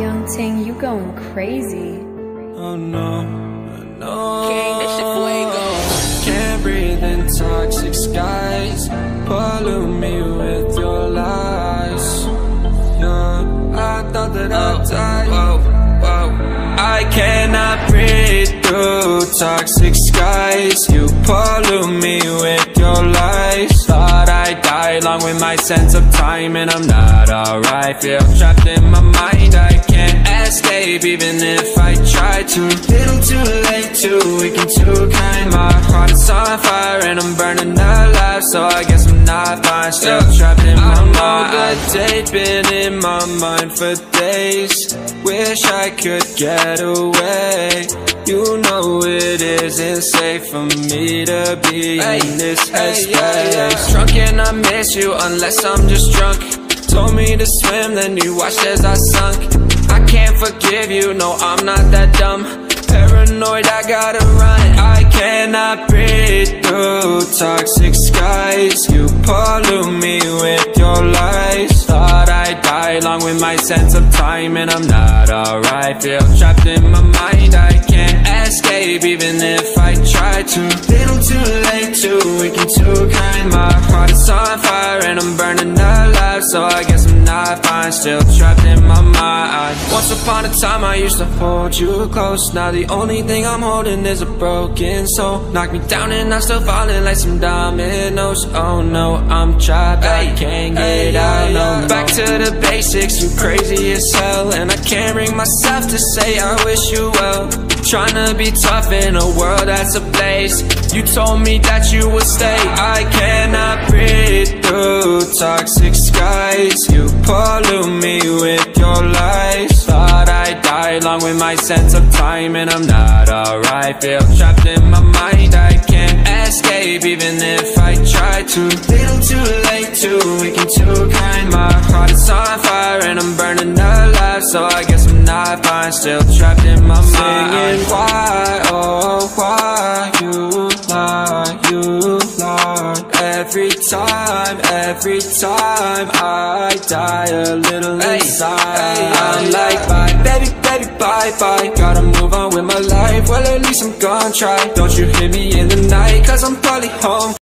Ting, you going crazy. Oh no, no. King, this shit fuego. Can't breathe in toxic skies. Pollute me with your lies. Yeah, I thought that I'd oh, die. Whoa, whoa. I cannot breathe through toxic skies. You my sense of time, and I'm not alright. Feel trapped in my mind. I can't escape even if I try to. Little too late, too weak and too kind. My heart is on fire and I'm burning alive, so I guess I'm not fine. Still trapped in my mind. A date been in my mind for days. Wish I could get away. You know it isn't safe for me to be in this headspace. Drunk and I miss you unless I'm just drunk. Told me to swim, then you watched as I sunk. I can't forgive you, no, I'm not that dumb. Paranoid, I gotta run. I cannot breathe through toxic skies. You pollute me with your lies. Thought I'd die along with my sense of time, and I'm not alright. Feel trapped in my mind, I can't escape even if I try to. Little too late, too weak and too kind. My heart is on fire and I'm burning alive, so I guess I'm not fine. Still trapped in my mind. Once upon a time, I used to hold you close. Now the only thing I'm holding is a broken soul. Knock me down and I'm still falling like some dominoes. Oh no, I'm trapped, I can't get out. No, to the basics. You crazy as hell, and I can't bring myself to say I wish you well. Trying to be tough in a world that's a place. You told me that you would stay. I cannot breathe through toxic skies. You pollute me with your lies. Thought I'd die along with my sense of time And I'm not alright. Feel trapped in my mind I can't escape even if I try to. Little too late, too weak and too kind. My heart is on fire and I'm burning alive. So I guess I'm not fine. Still trapped in my mind. Singing. Why, oh why You lie, you lie. Every time, every time I die a little inside. I'm like bye, baby, baby, bye, bye. Gotta move on with my life Well at least I'm gonna try. Don't you hit me in the night? Cause I'm probably home